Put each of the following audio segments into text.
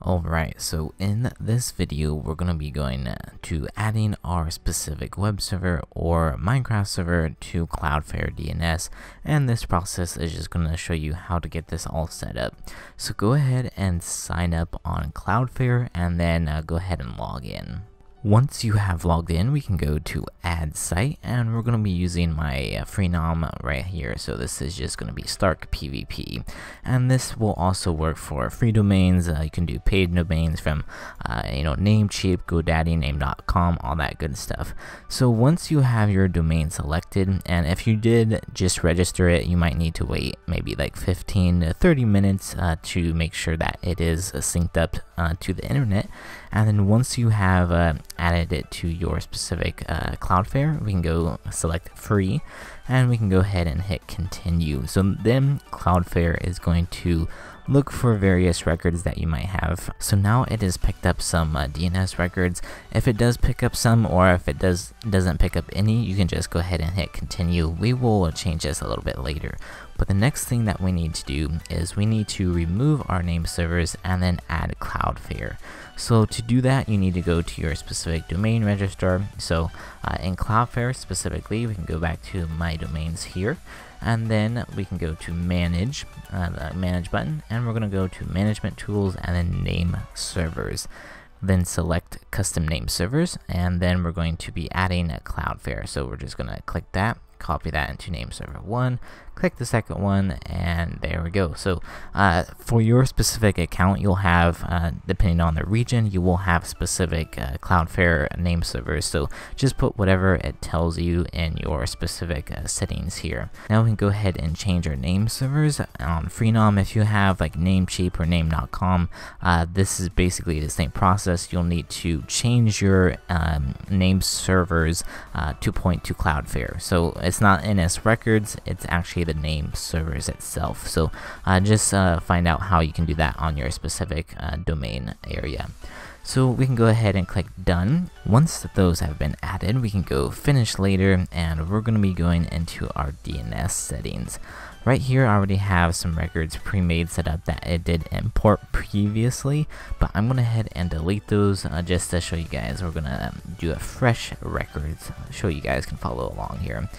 Alright, so in this video, we're going to be going to adding our specific web server or Minecraft server to Cloudflare DNS, and this process is just going to show you how to get this all set up. So go ahead and sign up on Cloudflare, and then uh, go ahead and log in. Once you have logged in, we can go to add site and we're going to be using my uh, Freenom right here. So this is just going to be Stark PvP. And this will also work for free domains. Uh, you can do paid domains from, uh, you know, Namecheap, GoDaddy, Name.com, all that good stuff. So once you have your domain selected, and if you did just register it, you might need to wait maybe like 15 to 30 minutes uh, to make sure that it is synced up uh, to the internet. And then once you have uh, added it to your specific uh, Cloudflare, we can go select free and we can go ahead and hit continue. So then Cloudflare is going to look for various records that you might have. So now it has picked up some uh, DNS records. If it does pick up some or if it does doesn't pick up any, you can just go ahead and hit continue. We will change this a little bit later. But the next thing that we need to do is we need to remove our name servers and then add Cloudflare. So to do that, you need to go to your specific domain registrar. So uh, in Cloudflare specifically, we can go back to my domains here, and then we can go to manage, uh, the manage button, and we're going to go to management tools and then name servers. Then select custom name servers, and then we're going to be adding a Cloudflare. So we're just going to click that, copy that into name server 1, click the second one, and there we go. So uh, for your specific account, you'll have, uh, depending on the region, you will have specific uh, Cloudflare name servers. So just put whatever it tells you in your specific uh, settings here. Now we can go ahead and change our name servers. On Freenom, if you have like Namecheap or Name.com, uh, this is basically the same process. You'll need to change your um, name servers uh, to point to Cloudflare. So it's not NS records, it's actually the name servers itself. So uh, just uh, find out how you can do that on your specific uh, domain area. So we can go ahead and click done. Once those have been added, we can go finish later and we're going to be going into our DNS settings. Right here I already have some records pre-made set up that it did import previously, but I'm going to head and delete those uh, just to show you guys. We're going to um, do a fresh records, show you guys can follow along here.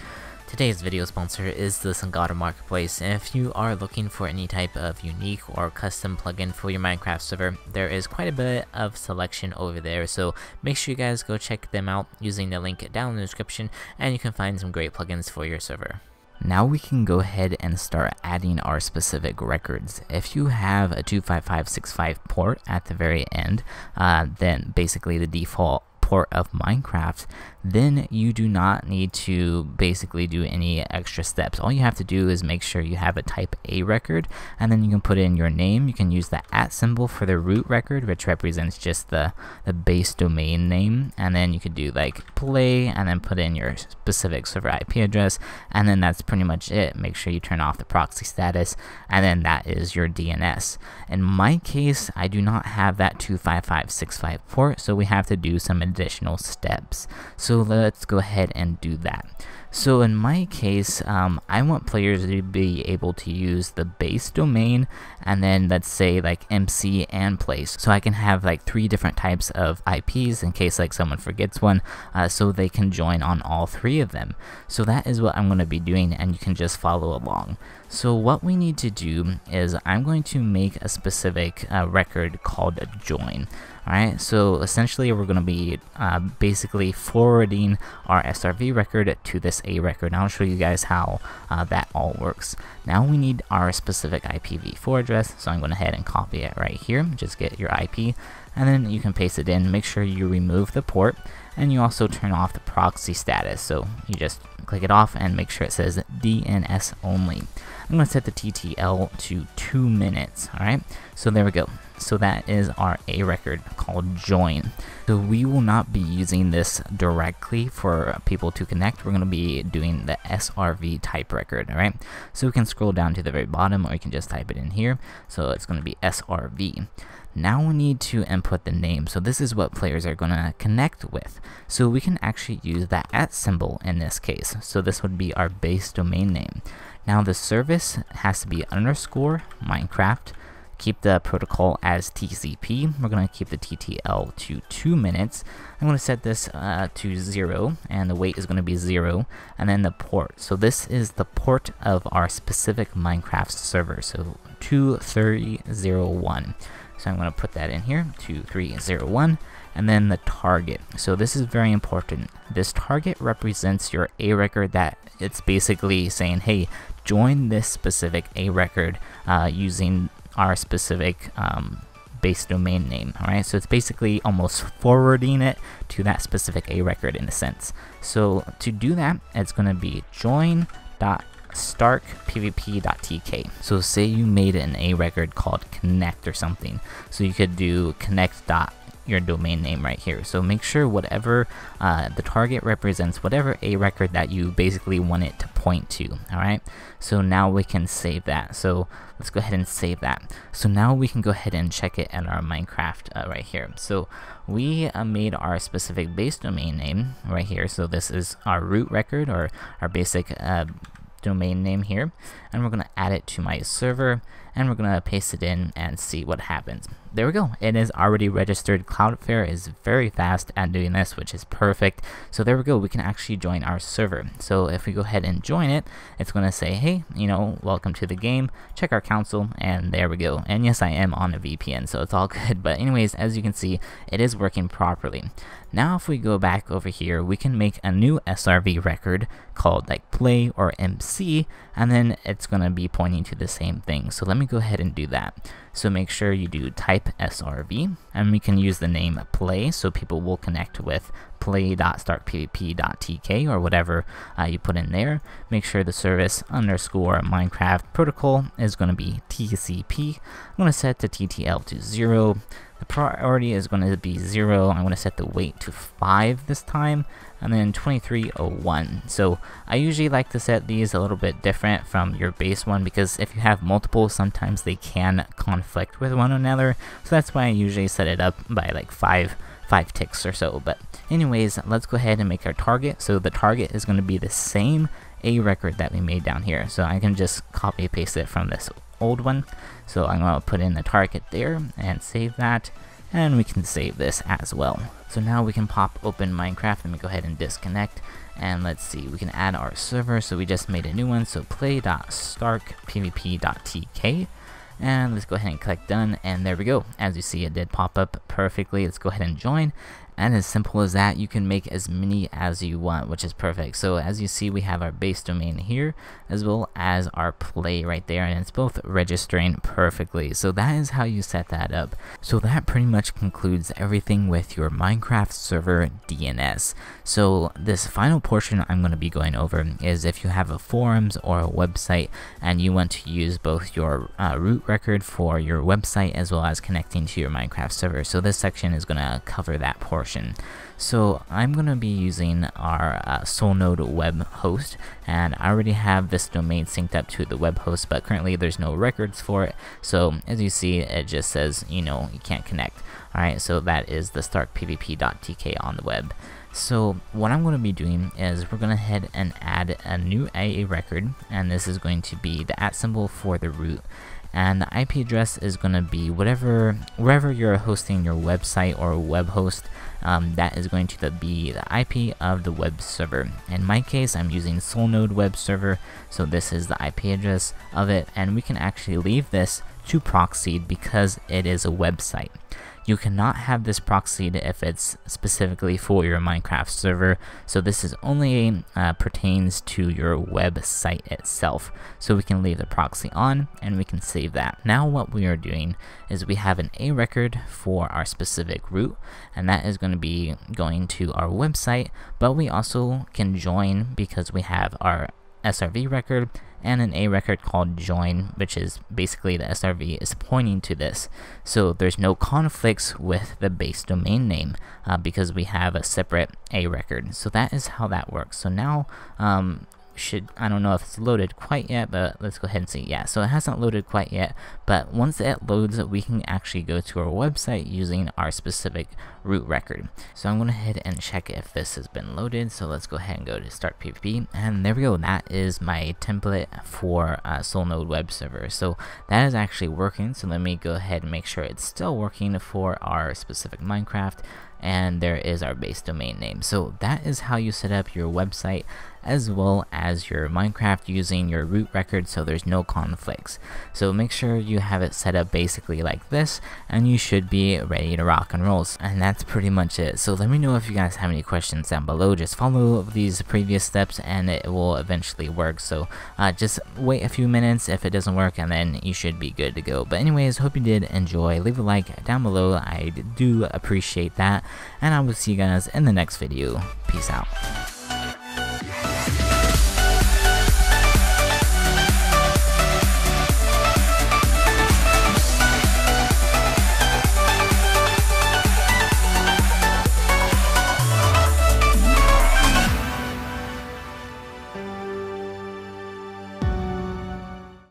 Today's video sponsor is the Songoda Marketplace, and if you are looking for any type of unique or custom plugin for your Minecraft server, there is quite a bit of selection over there, so make sure you guys go check them out using the link down in the description, and you can find some great plugins for your server. Now we can go ahead and start adding our specific records. If you have a 25565 port at the very end, uh, then basically the default of Minecraft, then you do not need to basically do any extra steps. All you have to do is make sure you have a type A record, and then you can put in your name. You can use the at symbol for the root record, which represents just the, the base domain name, and then you could do like play, and then put in your specific server IP address, and then that's pretty much it. Make sure you turn off the proxy status, and then that is your DNS. In my case, I do not have that 25565 port, so we have to do some additional additional steps. So let's go ahead and do that. So in my case, um, I want players to be able to use the base domain and then let's say like MC and place. So I can have like three different types of IPs in case like someone forgets one uh, so they can join on all three of them. So that is what I'm going to be doing and you can just follow along. So what we need to do is I'm going to make a specific uh, record called a join. Alright, so essentially we're going to be uh, basically forwarding our SRV record to this A record. I'll show you guys how uh, that all works. Now we need our specific IPv4 address, so I'm going to head and copy it right here. Just get your IP, and then you can paste it in. Make sure you remove the port, and you also turn off the proxy status. So you just click it off and make sure it says DNS only. I'm going to set the TTL to 2 minutes, alright? So there we go. So that is our A record called join. So we will not be using this directly for people to connect. We're going to be doing the SRV type record, alright? So we can scroll down to the very bottom or you can just type it in here. So it's going to be SRV. Now we need to input the name. So this is what players are going to connect with. So we can actually use that at symbol in this case. So this would be our base domain name. Now the service has to be underscore Minecraft keep the protocol as TCP. We're going to keep the TTL to 2 minutes. I'm going to set this uh, to 0, and the weight is going to be 0, and then the port. So this is the port of our specific Minecraft server, so 2301. So I'm going to put that in here, 2301 and then the target. So this is very important. This target represents your A record that it's basically saying, hey, join this specific A record uh, using our specific um, base domain name, alright? So it's basically almost forwarding it to that specific A record in a sense. So to do that, it's going to be join.starkpvp.tk. So say you made an A record called connect or something. So you could do connect your domain name right here. So make sure whatever uh, the target represents whatever a record that you basically want it to point to. Alright, so now we can save that. So let's go ahead and save that. So now we can go ahead and check it in our Minecraft uh, right here. So we uh, made our specific base domain name right here. So this is our root record or our basic uh, domain name here and we're going to add it to my server and we're to paste it in and see what happens. There we go. It is already registered. Cloudflare is very fast at doing this, which is perfect. So there we go. We can actually join our server. So if we go ahead and join it, it's to say, hey, you know, welcome to the game. Check our console, and there we go. And yes, I am on a VPN, so it's all good. But anyways, as you can see, it is working properly. Now if we go back over here, we can make a new SRV record called like play or MC, and then it's to be pointing to the same thing. So let me go ahead and do that. So make sure you do type SRV, and we can use the name play so people will connect with play.starkpvp.tk or whatever uh, you put in there. Make sure the service underscore Minecraft protocol is going to be TCP. I'm going to set the TTL to 0. The priority is going to be 0. I'm going to set the weight to 5 this time and then 2301. So I usually like to set these a little bit different from your base one because if you have multiple, sometimes they can conflict with one another. So that's why I usually set it up by like 5 five ticks or so. But anyways, let's go ahead and make our target. So the target is going to be the same A record that we made down here. So I can just copy paste it from this old one. So I'm going to put in the target there and save that. And we can save this as well. So now we can pop open Minecraft. Let me go ahead and disconnect. And let's see, we can add our server. So we just made a new one. So play.starkpvp.tk. And let's go ahead and click done. And there we go. As you see, it did pop up perfectly. Let's go ahead and join. And as simple as that, you can make as many as you want, which is perfect. So as you see, we have our base domain here, as well as our play right there, and it's both registering perfectly. So that is how you set that up. So that pretty much concludes everything with your Minecraft server DNS. So this final portion I'm going to be going over is if you have a forums or a website and you want to use both your uh, root record for your website as well as connecting to your Minecraft server. So this section is going to cover that portion portion. So I'm going to be using our uh, SoulNode web host and I already have this domain synced up to the web host but currently there's no records for it. So as you see it just says you know you can't connect. Alright so that is the starkpvp.tk on the web. So what I'm going to be doing is we're going to head and add a new AA record and this is going to be the at symbol for the root and the IP address is going to be whatever wherever you're hosting your website or web host um, that is going to be the IP of the web server. In my case, I'm using SoulNode web server, so this is the IP address of it, and we can actually leave this to proxied because it is a website. You cannot have this proxied if it's specifically for your Minecraft server, so this is only uh, pertains to your website itself. So we can leave the proxy on and we can save that. Now what we are doing is we have an A record for our specific root, and that is going to be going to our website, but we also can join because we have our SRV record and an A record called join, which is basically the SRV is pointing to this. So there's no conflicts with the base domain name uh, because we have a separate A record. So that is how that works. So now um, should, I don't know if it's loaded quite yet, but let's go ahead and see. Yeah, so it hasn't loaded quite yet, but once it loads, we can actually go to our website using our specific root record. So I'm going to head and check if this has been loaded. So let's go ahead and go to Stark PvP. And there we go. That is my template for uh, SoulNode web server. So that is actually working. So let me go ahead and make sure it's still working for our specific Minecraft and there is our base domain name. So that is how you set up your website as well as your Minecraft using your root record so there's no conflicts. So make sure you have it set up basically like this and you should be ready to rock and roll. And that's pretty much it. So let me know if you guys have any questions down below. Just follow these previous steps and it will eventually work. So uh, just wait a few minutes if it doesn't work and then you should be good to go. But anyways, hope you did enjoy. Leave a like down below. I do appreciate that. And I will see you guys in the next video. Peace out.